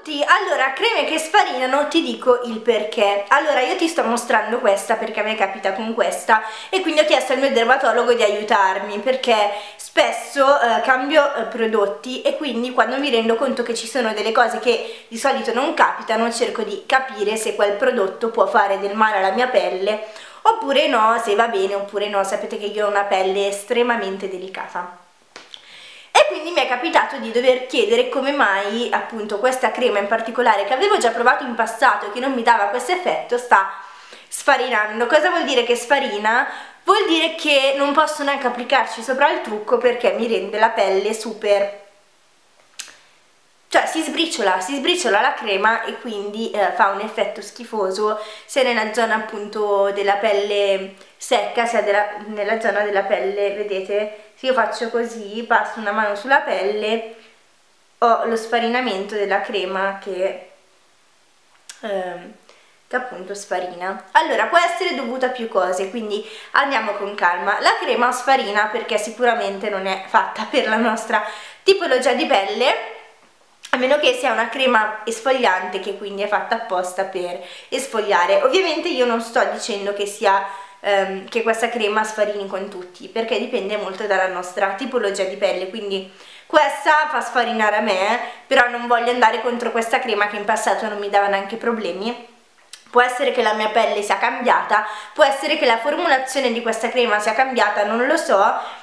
tutti! Allora, creme che sfarinano, ti dico il perché. Allora, io ti sto mostrando questa perché a me capita con questa e quindi ho chiesto al mio dermatologo di aiutarmi perché spesso eh, cambio eh, prodotti e quindi quando mi rendo conto che ci sono delle cose che di solito non capitano cerco di capire se quel prodotto può fare del male alla mia pelle oppure no, se va bene oppure no. Sapete che io ho una pelle estremamente delicata e quindi mi è capitato di dover chiedere come mai appunto questa crema in particolare che avevo già provato in passato e che non mi dava questo effetto sta sfarinando. Cosa vuol dire che sfarina? Vuol dire che non posso neanche applicarci sopra il trucco perché mi rende la pelle super cioè si sbriciola, si sbriciola la crema e quindi eh, fa un effetto schifoso sia nella zona appunto della pelle secca sia della, nella zona della pelle, vedete? Se io faccio così, passo una mano sulla pelle, ho lo sfarinamento della crema che, ehm, che appunto sfarina. Allora, può essere dovuta a più cose, quindi andiamo con calma. La crema sfarina perché sicuramente non è fatta per la nostra tipologia di pelle, meno che sia una crema esfoliante che quindi è fatta apposta per esfoliare ovviamente io non sto dicendo che sia ehm, che questa crema sfarini con tutti perché dipende molto dalla nostra tipologia di pelle. Quindi questa fa sfarinare a me però non voglio andare contro questa crema che in passato non mi dava neanche problemi. Può essere che la mia pelle sia cambiata, può essere che la formulazione di questa crema sia cambiata, non lo so,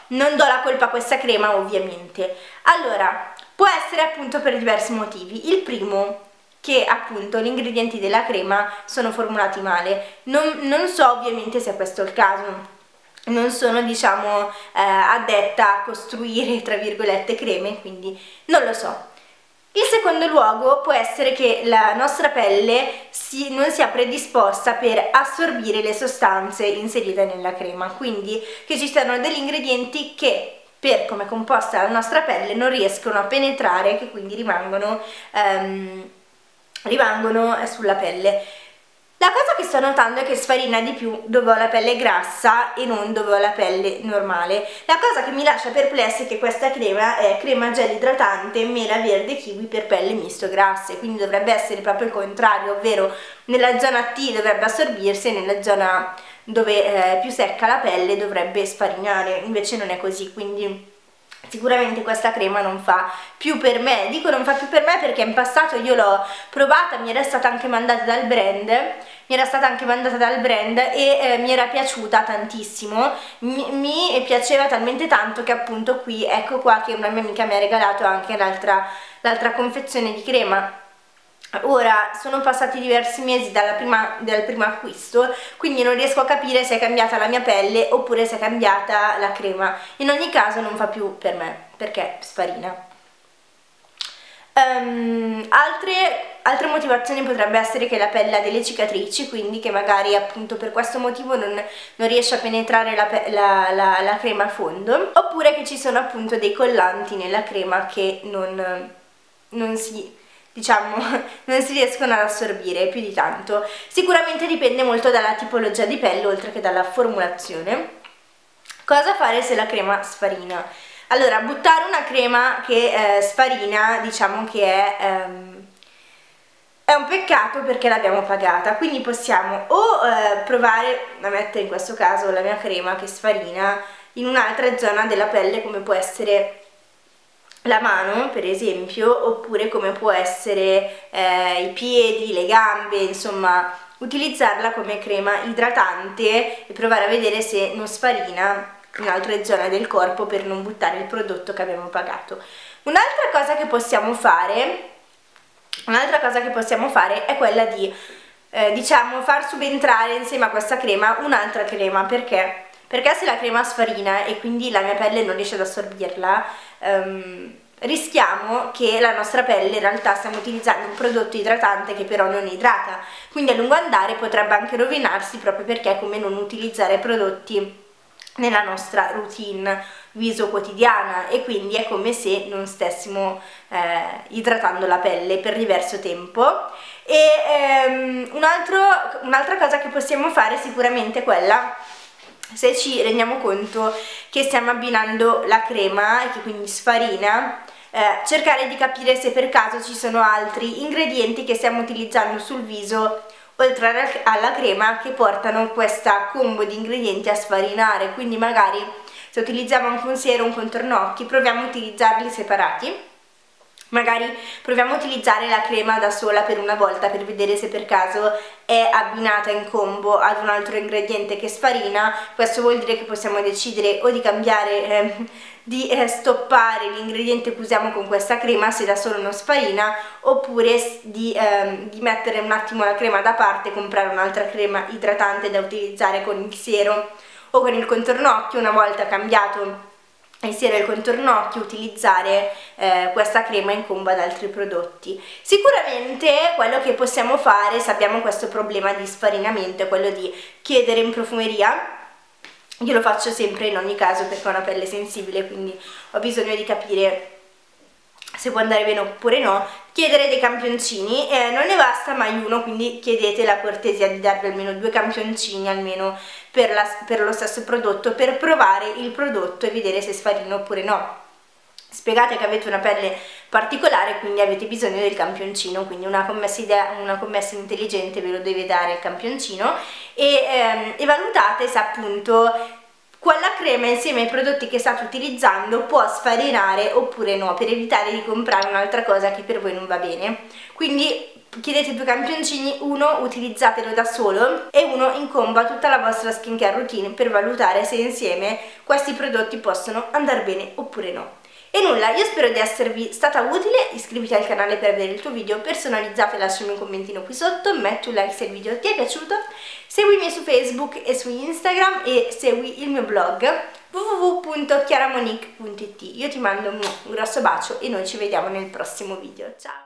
non do la colpa a questa crema ovviamente. Allora, Può essere appunto per diversi motivi. Il primo che appunto gli ingredienti della crema sono formulati male. Non, non so ovviamente se questo è il caso, non sono diciamo eh, addetta a costruire tra virgolette creme, quindi non lo so. In secondo luogo può essere che la nostra pelle si, non sia predisposta per assorbire le sostanze inserite nella crema, quindi che ci siano degli ingredienti che per come è composta la nostra pelle non riescono a penetrare che quindi rimangono, um, rimangono sulla pelle la cosa che sto notando è che sfarina di più dove ho la pelle grassa e non dove ho la pelle normale. La cosa che mi lascia perplessa è che questa crema è crema gel idratante mela verde kiwi per pelle misto grasse, quindi dovrebbe essere proprio il contrario, ovvero nella zona T dovrebbe assorbirsi e nella zona dove è più secca la pelle dovrebbe sfarinare, invece non è così, quindi sicuramente questa crema non fa più per me. Dico non fa più per me perché in passato io l'ho provata mi era stata anche mandata dal brand mi era stata anche mandata dal brand e eh, mi era piaciuta tantissimo. Mi, mi, piaceva talmente tanto che appunto qui ecco qua che una mia amica mi ha regalato anche l'altra confezione di crema Ora sono passati diversi mesi prima, dal primo acquisto, quindi non riesco a capire se è cambiata la mia pelle oppure se è cambiata la crema. In ogni caso non fa più per me, perché sfarina. Um, altre, altre, motivazioni potrebbe essere che la pelle ha delle cicatrici, quindi che magari appunto per questo motivo non, non riesce a penetrare la, la, la, la, crema a fondo, oppure che ci sono appunto dei collanti nella crema che non, non si diciamo, non si riescono ad assorbire più di tanto. Sicuramente dipende molto dalla tipologia di pelle oltre che dalla formulazione. Cosa fare se la crema sfarina? Allora, buttare una crema che eh, sfarina, diciamo che è... Ehm, è un peccato perché l'abbiamo pagata, quindi possiamo o eh, provare a mettere in questo caso la mia crema che sfarina in un'altra zona della pelle come può essere la mano per esempio oppure come può essere eh, i piedi, le gambe, insomma utilizzarla come crema idratante e provare a vedere se non sfarina in altre zone del corpo per non buttare il prodotto che abbiamo pagato. Un'altra cosa che possiamo fare, un'altra cosa che possiamo fare è quella di eh, diciamo far subentrare insieme a questa crema un'altra crema perché perché se la crema sfarina e quindi la mia pelle non riesce ad assorbirla um, rischiamo che la nostra pelle in realtà stiamo utilizzando un prodotto idratante che però non idrata. Quindi a lungo andare potrebbe anche rovinarsi proprio perché è come non utilizzare prodotti nella nostra routine viso quotidiana e quindi è come se non stessimo eh, idratando la pelle per diverso tempo. E ehm, un'altra un cosa che possiamo fare sicuramente è quella se ci rendiamo conto che stiamo abbinando la crema e che quindi sfarina eh, cercare di capire se per caso ci sono altri ingredienti che stiamo utilizzando sul viso oltre alla crema che portano questa combo di ingredienti a sfarinare. Quindi magari se utilizziamo anche un siero un contorno occhi proviamo a utilizzarli separati magari proviamo a utilizzare la crema da sola per una volta per vedere se per caso è abbinata in combo ad un altro ingrediente che sfarina questo vuol dire che possiamo decidere o di cambiare eh, di eh, stoppare l'ingrediente che usiamo con questa crema se da solo non sfarina oppure di, eh, di mettere un attimo la crema da parte e comprare un'altra crema idratante da utilizzare con il siero o con il contorno occhio una volta cambiato insieme al contorno occhio utilizzare eh, questa crema in combo ad altri prodotti. Sicuramente quello che possiamo fare se abbiamo questo problema di sfarinamento è quello di chiedere in profumeria. Io lo faccio sempre in ogni caso perché ho una pelle sensibile quindi ho bisogno di capire se può andare bene oppure no, chiedere dei campioncini, eh, non ne basta mai uno, quindi chiedete la cortesia di darvi almeno due campioncini almeno per, la, per lo stesso prodotto, per provare il prodotto e vedere se sfarina oppure no. Spiegate che avete una pelle particolare, quindi avete bisogno del campioncino, quindi una commessa, idea, una commessa intelligente ve lo deve dare il campioncino e, ehm, e valutate se appunto quella crema insieme ai prodotti che state utilizzando può sfarinare oppure no per evitare di comprare un'altra cosa che per voi non va bene. Quindi chiedete due campioncini, uno utilizzatelo da solo e uno in combo a tutta la vostra skincare routine per valutare se insieme questi prodotti possono andare bene oppure no e nulla, io spero di esservi stata utile, iscriviti al canale per vedere il tuo video personalizzato e lasciami un commentino qui sotto, metti un like se il video ti è piaciuto, seguimi su Facebook e su Instagram e segui il mio blog www.chiaramonique.it Io ti mando un grosso bacio e noi ci vediamo nel prossimo video, ciao!